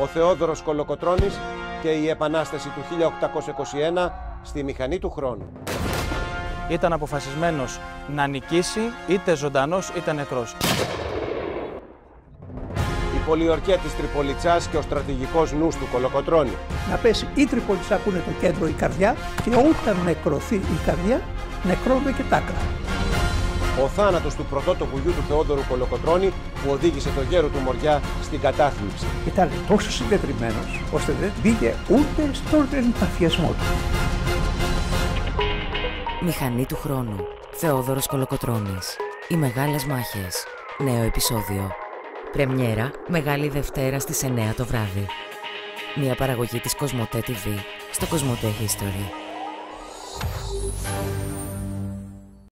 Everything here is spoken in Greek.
ο Θεόδωρος Κολοκοτρώνης και η Επανάσταση του 1821 στη μηχανή του χρόνου. Ήταν αποφασισμένος να νικήσει είτε ζωντανός είτε νεκρός. Η πολιορκία της Τριπολιτσάς και ο στρατηγικός νους του Κολοκοτρώνη. Να πέσει η Τριπολιτσά που είναι το κέντρο η καρδιά και όταν νεκρωθεί η καρδιά νεκρώνονται και τα άκρα. Ο θάνατος του πρωτότοπου γιου του Θεόδωρου Κολοκοτρώνη που οδήγησε το γέρο του Μοριά στην κατάθλιψη. Ήταν τόσο συγκεντρημένος ώστε δεν πήγε ούτε στον παθιασμό του. Μηχανή του χρόνου. Θεόδωρος Κολοκοτρώνης. Οι Μεγάλες Μάχες. Νέο επεισόδιο. Πρεμιέρα Μεγάλη Δευτέρα στις 9 το βράδυ. Μια παραγωγή της Κοσμοτέ TV στο Κοσμοτέ History.